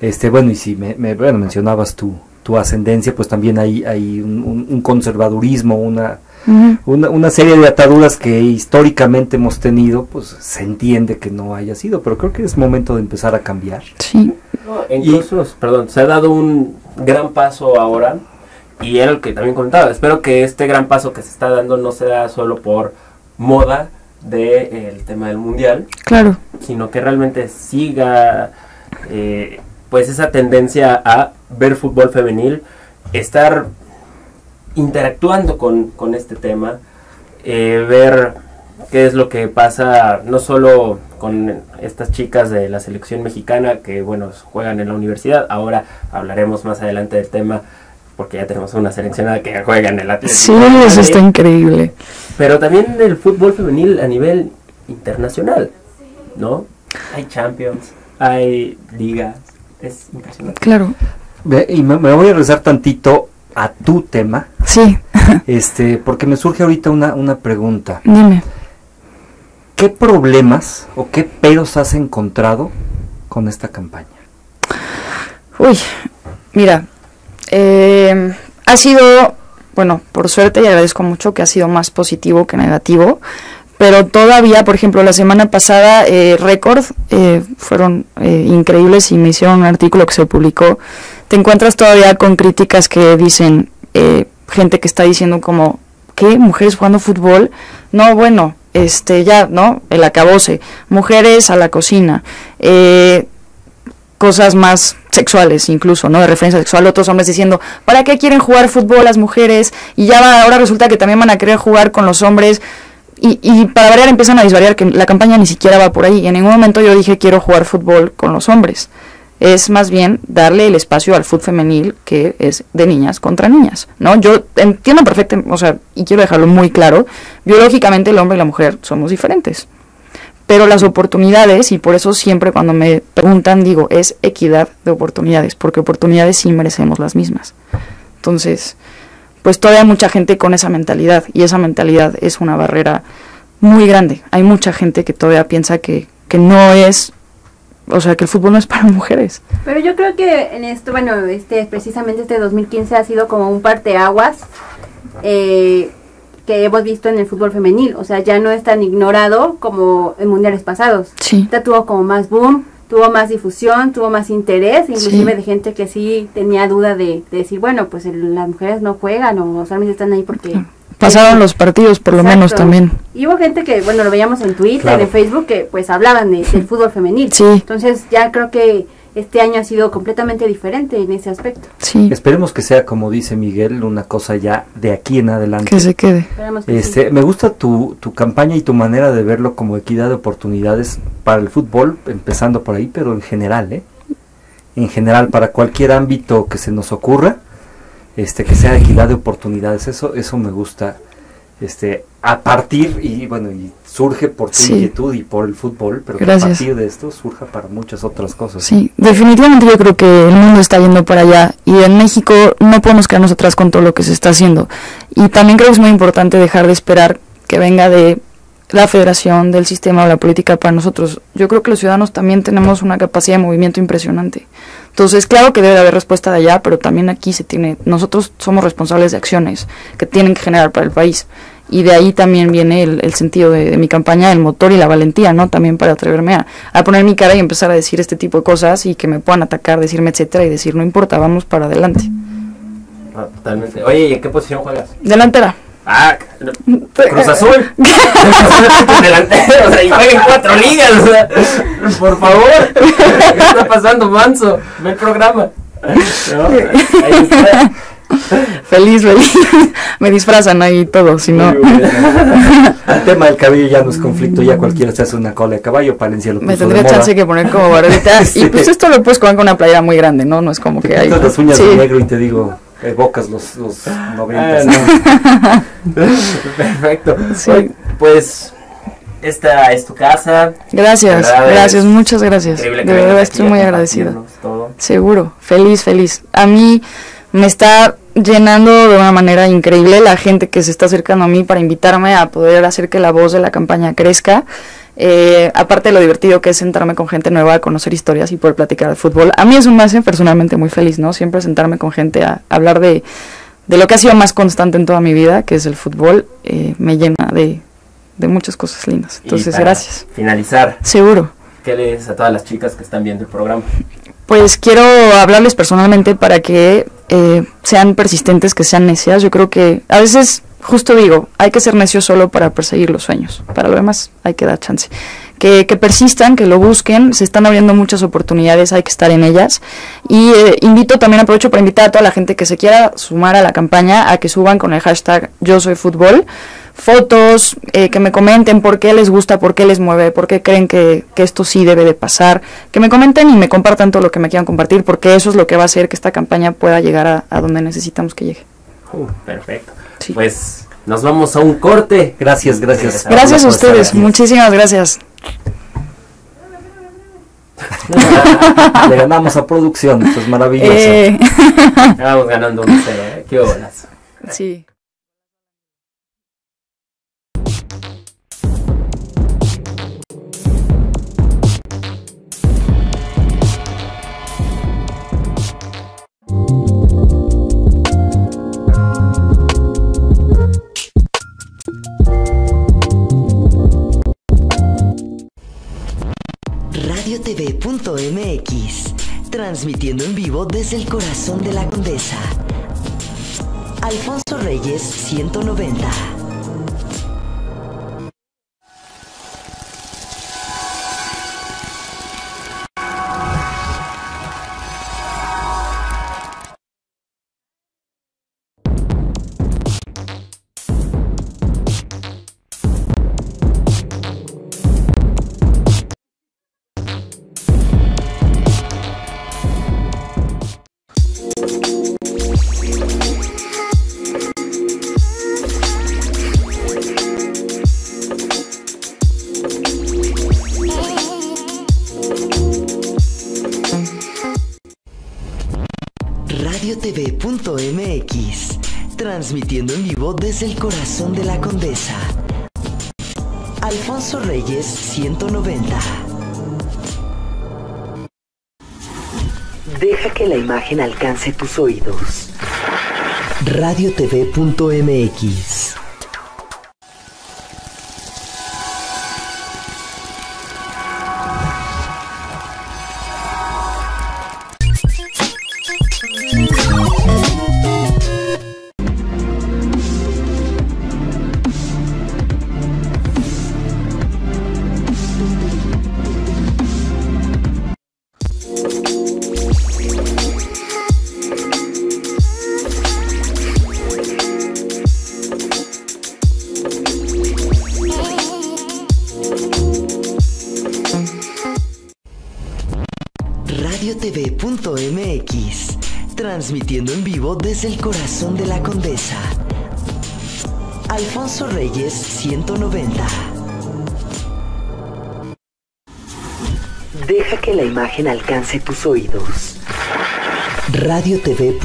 Este, bueno, y si me, me- bueno, mencionabas tu, tu ascendencia, pues también hay, hay un, un- un conservadurismo, una, una, una serie de ataduras que históricamente hemos tenido, pues se entiende que no haya sido, pero creo que es momento de empezar a cambiar. Sí, No, incluso, perdón, se ha dado un gran paso ahora y era lo que también comentaba. Espero que este gran paso que se está dando no sea solo por moda, del tema del mundial, Claro. sino que realmente siga eh, pues esa tendencia a ver fútbol femenil, estar interactuando con, con este tema, eh, ver qué es lo que pasa no solo con estas chicas de la selección mexicana que bueno juegan en la universidad, ahora hablaremos más adelante del tema porque ya tenemos una seleccionada que juega en el Atlético. Sí, eso está increíble. Pero también del fútbol femenil a nivel internacional, ¿no? Hay Champions, hay ligas, es impresionante. Claro. Y me, me voy a regresar tantito a tu tema, Sí, [LAUGHS] este, porque me surge ahorita una, una pregunta. dime. ¿Qué problemas o qué peros has encontrado con esta campaña? Uy, mira, eh, ha sido, bueno, por suerte y agradezco mucho que ha sido más positivo que negativo, pero todavía, por ejemplo, la semana pasada, eh, Récord, eh, fueron eh, increíbles y me hicieron un artículo que se publicó. Te encuentras todavía con críticas que dicen, eh, gente que está diciendo como, ¿qué? ¿Mujeres jugando fútbol? No, bueno, este, ya, ¿no? El acabose. Mujeres a la cocina. Eh, cosas más sexuales incluso, ¿no? De referencia sexual, otros hombres diciendo, ¿para qué quieren jugar fútbol las mujeres? Y ya va- ahora resulta que también van a querer jugar con los hombres. Y, y para variar empiezan a disvariar que la campaña ni siquiera va por ahí. Y en ningún momento yo dije quiero jugar fútbol con los hombres. Es más bien darle el espacio al fútbol femenil que es de niñas contra niñas, ¿no? Yo entiendo perfectamente, o sea, y quiero dejarlo muy claro, biológicamente el hombre y la mujer somos diferentes pero las oportunidades, y por eso siempre cuando me preguntan digo, es equidad de oportunidades, porque oportunidades sí merecemos las mismas. Entonces, pues todavía hay mucha gente con esa mentalidad, y esa mentalidad es una barrera muy grande. Hay mucha gente que todavía piensa que, que no es, o sea, que el fútbol no es para mujeres. Pero yo creo que en esto, bueno, este precisamente este 2015 ha sido como un parteaguas eh, que hemos visto en el fútbol femenil. O sea, ya no es tan ignorado como en mundiales pasados. Sí, Esta tuvo como más boom, tuvo más difusión, tuvo más interés, inclusive Sí. de gente que sí tenía duda de, de decir, bueno, pues el- las mujeres no juegan o solamente están ahí porque... pasaron los partidos por lo menos Exacto. también. Y hubo gente que, bueno, lo veíamos en Twitter, Claro. en Facebook, que pues hablaban de- del fútbol femenil. Sí, Entonces ya creo que este año ha sido completamente diferente en ese aspecto. sí, Esperemos que sea, como dice Miguel, una cosa ya de aquí en adelante. que se quede. Esperemos que Este, sí. me gusta tu, tu campaña y tu manera de verlo como equidad de oportunidades para el fútbol, empezando por ahí, pero en general, ¿eh? En general, para cualquier ámbito que se nos ocurra, este, que sea equidad de oportunidades, eso, eso me gusta. Este, a partir, y bueno, y surge por tu Sí. inquietud y por el fútbol, pero que a partir de esto surja para muchas otras cosas. Sí, definitivamente yo creo que el mundo está yendo para allá y en México no podemos quedarnos atrás con todo lo que se está haciendo. Y también creo que es muy importante dejar de esperar que venga de la federación, del sistema o la política para nosotros. Yo creo que los ciudadanos también tenemos una capacidad de movimiento impresionante. Entonces, claro que debe de haber respuesta de allá, pero también aquí se tiene, nosotros somos responsables de acciones que tienen que generar para el país. Y de ahí también viene el, el sentido de, de mi campaña, el motor y la valentía, ¿no? También para atreverme a, a poner mi cara y empezar a decir este tipo de cosas y que me puedan atacar, decirme etcétera y decir, no importa, vamos para adelante. Ah, totalmente. Oye, ¿y en qué posición juegas? Delantera. Ah, [LAUGHS] Cruz Azul. [LAUGHS] Delantero, o sea, y juega en cuatro ligas. o sea, por favor. ¿Qué está pasando, Manso? Ve el programa. No, ahí está. [LAUGHS] Feliz, feliz. [LAUGHS] me disfrazan ahí todo, si no. El [LAUGHS] tema del cabello ya no es conflicto, ya cualquiera se hace una cola de caballo, Palencia lo Me puso tendría de moda. chance que poner como barbita. Sí. Y pues esto lo puedes comer con una playera muy grande, ¿no? No es como Te que hay. las uñas Sí. de negro y te digo, evocas los, los Ah, noventas. no. Perfecto. Sí. Oye, Pues esta es tu casa. Gracias, gracias, muchas gracias. De verdad estoy muy agradecida. Seguro, feliz, feliz. A mí me está llenando de una manera increíble la gente que se está acercando a mí para invitarme a poder hacer que la voz de la campaña crezca. Eh, aparte de lo divertido que es sentarme con gente nueva, a conocer historias y poder platicar de fútbol, a mí eso me hace personalmente muy feliz, ¿no? Siempre sentarme con gente a hablar de, de lo que ha sido más constante en toda mi vida, que es el fútbol, eh, me llena de, de muchas cosas lindas. Y Entonces, para gracias. Finalizar. Seguro. ¿Qué le dices a todas las chicas que están viendo el programa? Pues quiero hablarles personalmente para que eh, sean persistentes, que sean necias. Yo creo que a veces justo digo, hay que ser necio solo para perseguir los sueños. Para lo demás hay que dar chance. Que, que persistan, que lo busquen, se están abriendo muchas oportunidades, hay que estar en ellas. Y eh, invito también, aprovecho para invitar a toda la gente que se quiera sumar a la campaña a que suban con el hashtag Yo Soy fotos, eh, que me comenten por qué les gusta, por qué les mueve, por qué creen que, que, esto sí debe de pasar, que me comenten y me compartan todo lo que me quieran compartir, porque eso es lo que va a hacer que esta campaña pueda llegar a, a donde necesitamos que llegue. Uh, perfecto. Sí. Pues nos vamos a un corte. Gracias, gracias. [LAUGHS] Gracias a ustedes, gracias. muchísimas gracias. [LAUGHS] Le ganamos a producción, esto es maravilloso. Eh. Vamos ganando un cero, ¿eh? Qué horas. Sí. radiotv.mx, transmitiendo en vivo desde el corazón de la condesa. Alfonso Reyes 190. Transmitiendo en vivo desde el corazón de la condesa. Alfonso Reyes 190. Deja que la imagen alcance tus oídos. radiotv.mx imagen alcance tus oídos. radiotv.mx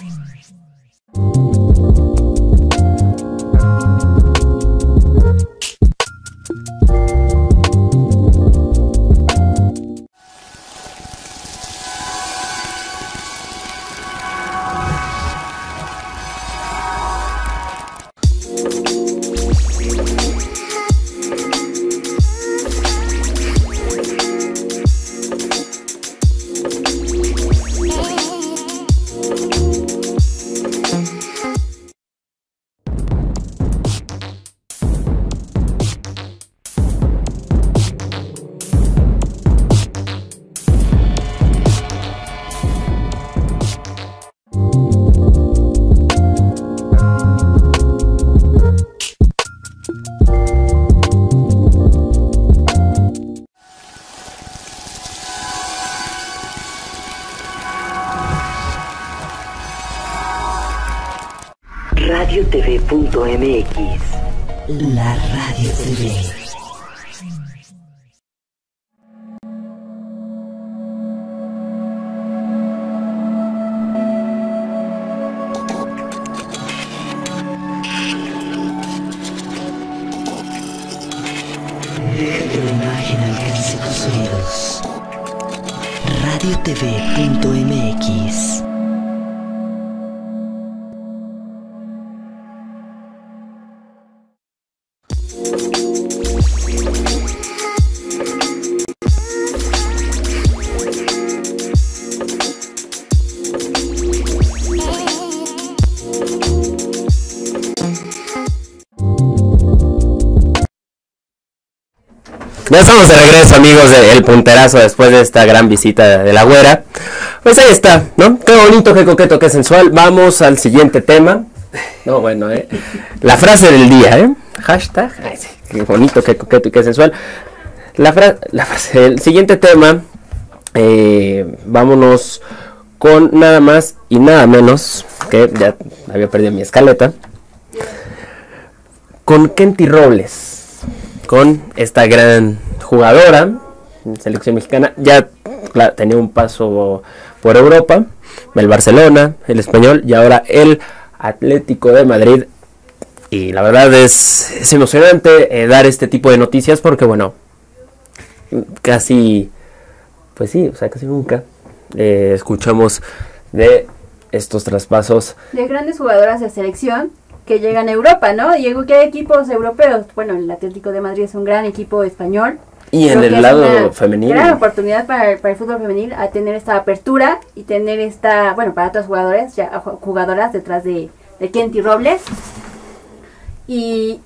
Dreamers. Ya estamos de regreso, amigos, de El Punterazo, después de esta gran visita de la güera. Pues ahí está, ¿no? Qué bonito, qué coqueto, qué sensual. Vamos al siguiente tema. No, bueno, ¿eh? La frase del día, ¿eh? Hashtag. Qué bonito, qué coqueto y qué sensual. La, la frase, el siguiente tema. eh, vámonos con nada más y nada menos que ya había perdido mi escaleta. Con Kenty Robles con esta gran jugadora, selección mexicana, ya tenía un paso por Europa, el Barcelona, el Español y ahora el Atlético de Madrid. Y la verdad es, es emocionante eh, dar este tipo de noticias porque, bueno, casi, pues sí, o sea, casi nunca eh, escuchamos de estos traspasos de grandes jugadoras de selección que llegan a Europa, ¿no? Y que hay equipos europeos. Bueno, el Atlético de Madrid es un gran equipo español. y en el lado una femenino. Gran oportunidad para, para el fútbol femenil a tener esta apertura y tener esta, bueno, para otros jugadores, ya, jugadoras detrás de, de Kenty Robles. Y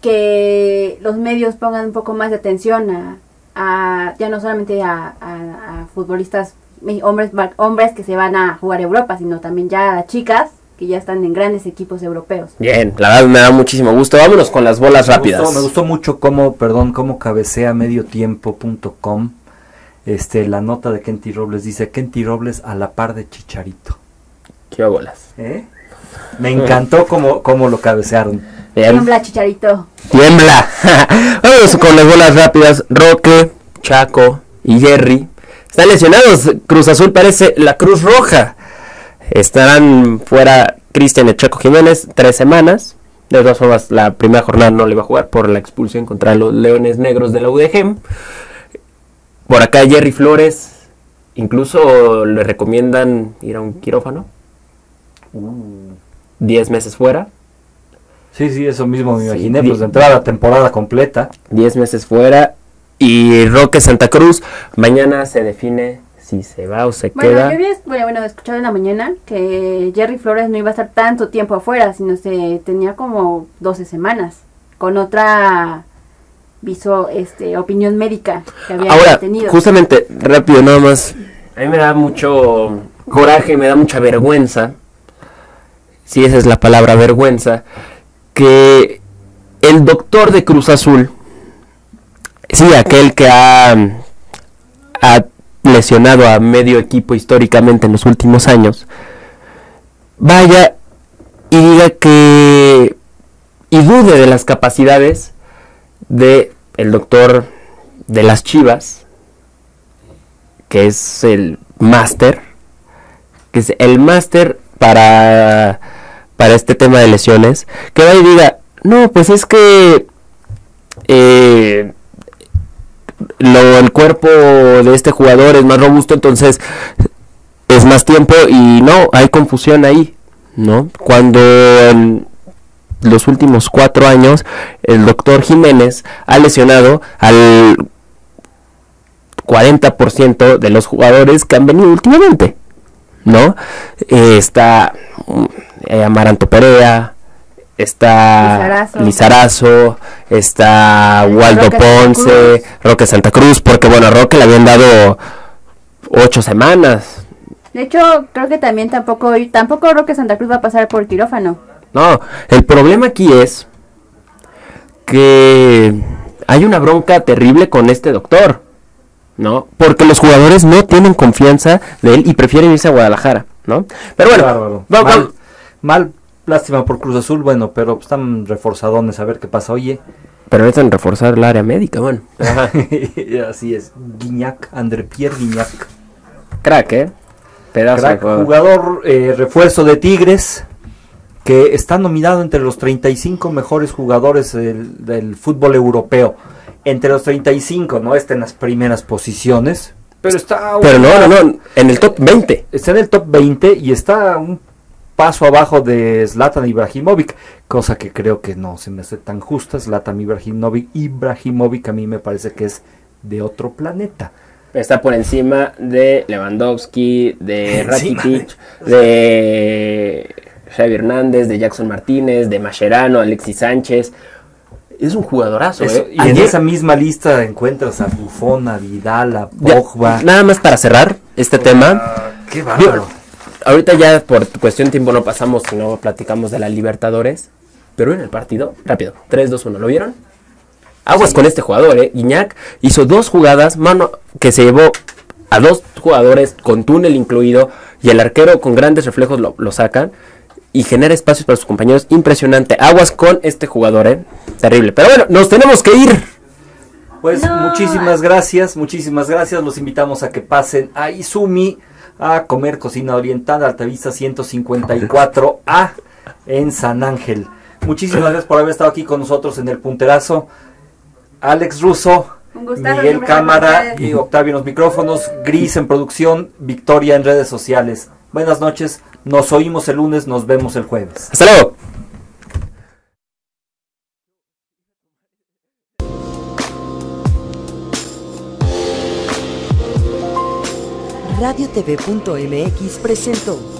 que los medios pongan un poco más de atención a, a- ya no solamente a, a- a futbolistas, hombres, hombres que se van a jugar a Europa, sino también ya a chicas que ya están en grandes equipos europeos. Bien, la verdad me da muchísimo gusto. Vámonos con las bolas Me rápidas. gustó, me gustó mucho cómo, perdón, cómo cabecea mediotiempo.com. Este, la nota de Kenty Robles dice Kenty Robles a la par de Chicharito. ¿Qué bolas? ¿Eh? Me encantó cómo, cómo lo cabecearon. Bien. Tiembla, Chicharito. Tiembla. [LAUGHS] Vámonos con las bolas rápidas. Roque, Chaco y Jerry están lesionados. Cruz Azul parece la Cruz Roja. Estarán fuera Cristian y Chaco Jiménez tres semanas. De todas formas, la primera jornada no le va a jugar por la expulsión contra los Leones Negros de la UDG. Por acá Jerry Flores. Incluso le recomiendan ir a un quirófano. 10 meses fuera. Sí, sí, eso mismo me Sí, imaginé, pues de entrada temporada completa. 10 meses fuera. Y Roque Santa Cruz, mañana se define si se va o se Bueno, queda. yo había bueno, bueno, escuchado en la mañana que Jerry Flores no iba a estar tanto tiempo afuera, sino se tenía como 12 semanas con otra viso, este, opinión médica que había Ahora, tenido. justamente, rápido, nada más. A mí me da mucho coraje, me da mucha vergüenza. Si esa es la palabra, vergüenza. Que el doctor de Cruz Azul, sí, aquel que ha, ha lesionado a medio equipo históricamente en los últimos años, vaya y diga que y dude de las capacidades de doctor de las Chivas, que es el máster, que es el máster para para este tema de lesiones, que va y diga, no, pues es que eh, lo, el cuerpo de este jugador es más robusto, entonces es más tiempo y no, hay confusión ahí, ¿no? Cuando en los últimos cuatro años el doctor Jiménez ha lesionado al 40% de los jugadores que han venido últimamente, ¿no? Eh, está mm, eh, Amaranto Perea, está Lizarazo. Lizarazo, está Waldo Roque Ponce. Roque Santa Cruz, porque bueno, a Roque le habían dado ocho semanas. De hecho, creo que también tampoco, tampoco Roque Santa Cruz va a pasar por quirófano. No, el problema aquí es que hay una bronca terrible con este doctor, ¿no? Porque los jugadores no tienen confianza de él y prefieren irse a Guadalajara, ¿no? Pero bueno, mal, mal, lástima por Cruz Azul, bueno, pero están reforzadones a ver qué pasa. Oye, pero necesitan reforzar el área médica, bueno. [LAUGHS] así es, Guiñac, André Pierre Guiñac. Crack, ¿eh? Pedazo de Crack, jugador. jugador eh, refuerzo de Tigres, que está nominado entre los 35 mejores jugadores del, del fútbol europeo. Entre los 35, no está en las primeras posiciones, Pero está Pero no, no, no, en el top 20. está en el top 20 y está un paso abajo de Zlatan Ibrahimovic, cosa que creo que no se me hace tan justa. Zlatan Ibrahimovic, Ibrahimovic a mí me parece que es de otro planeta. Está por encima de Lewandowski, de. Rakitic, de Xavi Hernández, de Jackson Martínez, de Mascherano, Alexis Sánchez. Es un jugadorazo, ¿eh? y en esa misma lista encuentras a Buffon, a Vidal, a Ya, nada más para cerrar este tema. ¡Qué Digo, ahorita ya por cuestión de tiempo no pasamos, sino platicamos de la Libertadores. Pero en el partido, rápido, 3, 2, 1, ¿lo vieron? Aguas con este jugador, ¿eh? Guiñac hizo dos jugadas, mano, que se llevó a dos jugadores con túnel incluido y el arquero con grandes reflejos lo, lo sacan y genera espacios para sus compañeros. Impresionante. Aguas con este jugador, ¿eh? Terrible. Pero bueno, nos tenemos que ir. Pues No. muchísimas gracias, muchísimas gracias. Los invitamos a que pasen a Izumi a comer cocina oriental, Altavista 154A en San Ángel. Muchísimas gracias por haber estado aquí con nosotros en el punterazo. Alex Russo, Miguel Cámara y Octavio en los micrófonos, Gris en producción, Victoria en redes sociales. Buenas noches, nos oímos el lunes, nos vemos el jueves. Hasta luego. Radiotv.mx presentó